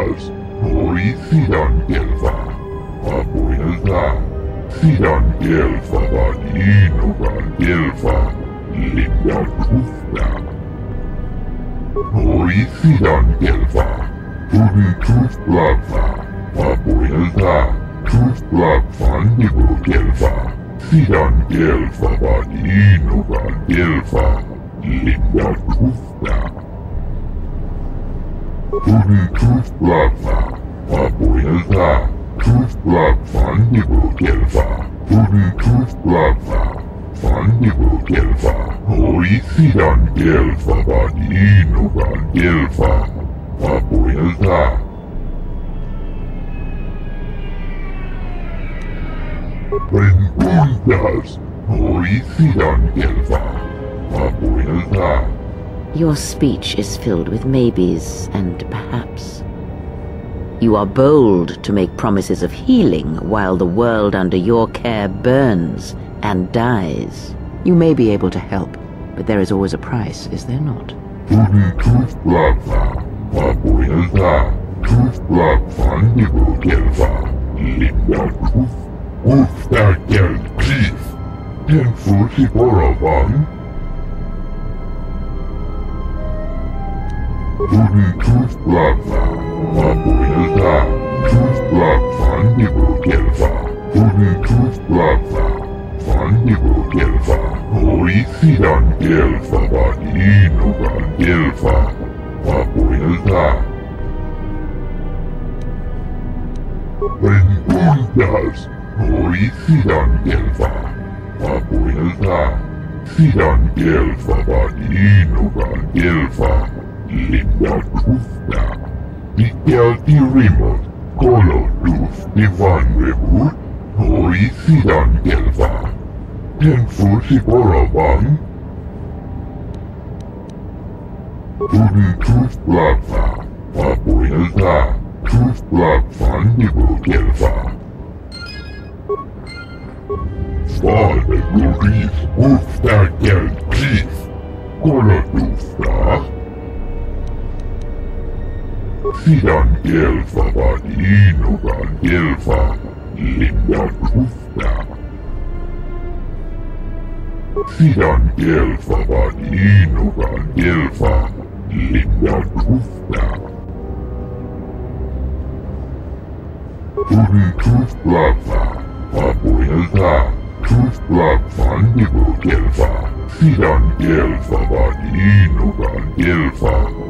bundas, hoi sidan gelfa, apuelta, sidan gelfa vadinugan gelfa, linda tufta. Hoi sidan gelfa, tun tufplava, apuelta, tufplav fandibu gelfa, sidan gelfa vadinugan gelfa, linda tufta. Tuni tufplava, apuelta, tufplav fandibu gelfa, tuni tufplava, fandibu gelfa, hoi sidan gelfa vadinugan gelfa, apuelta. Bengundas, hoi sidan gelfa, apuelta. Your speech is filled with maybes and perhaps. You are bold to make promises of healing while the world under your care burns and dies. You may be able to help, but there is always a price, is there not? Journey to Plasma. Apoyalta. Truth Plasma. Nebrotelfa. Journey to Plasma. Nebrotelfa. Oricidan Delfa. Vadinogan Delfa. Apoyalta. Preguntas. Oricidan Delfa. Apoyalta. Sidan Delfa. Vadinogan Delfa. Pikelti rimot, kolo tuf divan rebut, hoi sidan gelfa. Den fusi boravan. Tuni tufplava, apuelta, tufplav fandibu gelfa. Fale ruris ufta gel kif, kolo tufta. Sidan gelfa vadinugan gelfa, linda tufta. Sidan gelfa vadinugan gelfa, linda tufta. Tuni tufplava, apuelta, tufplav fandibu gelfa. Sidan gelfa vadinugan gelfa, linda